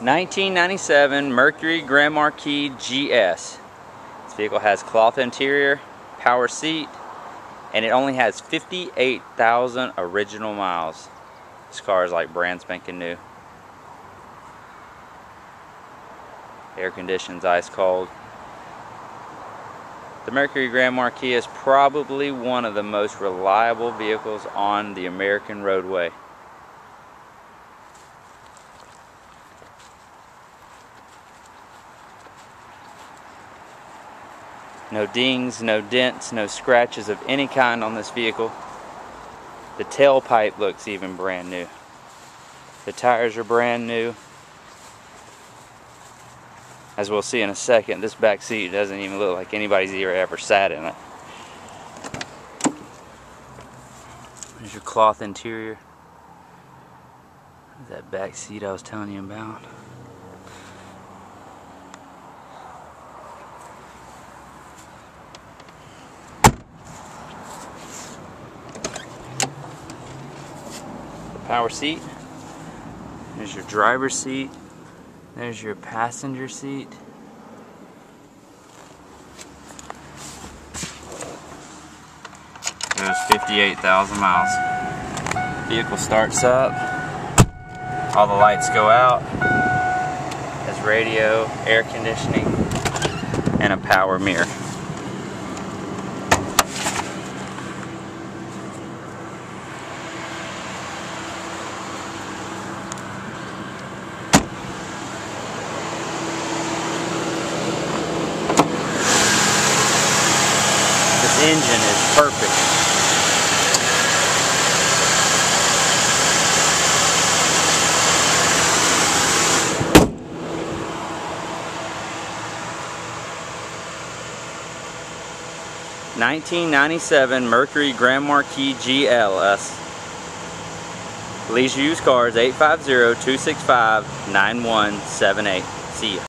1997 Mercury Grand Marquis GS. This vehicle has cloth interior, power seat, and it only has 58,000 original miles. This car is like brand spanking new. Air conditions ice cold. The Mercury Grand Marquis is probably one of the most reliable vehicles on the American roadway. No dings, no dents, no scratches of any kind on this vehicle. The tailpipe looks even brand new. The tires are brand new. As we'll see in a second, this back seat doesn't even look like anybody's ever sat in it. There's your cloth interior. That back seat I was telling you about. Power seat. There's your driver's seat. There's your passenger seat. Goes 58,000 miles. Vehicle starts up. All the lights go out. Has radio, air conditioning, and a power mirror. Engine is perfect. Nineteen ninety seven Mercury Grand Marquis GLS. Leisure Used Cars 850 265 9178. See ya.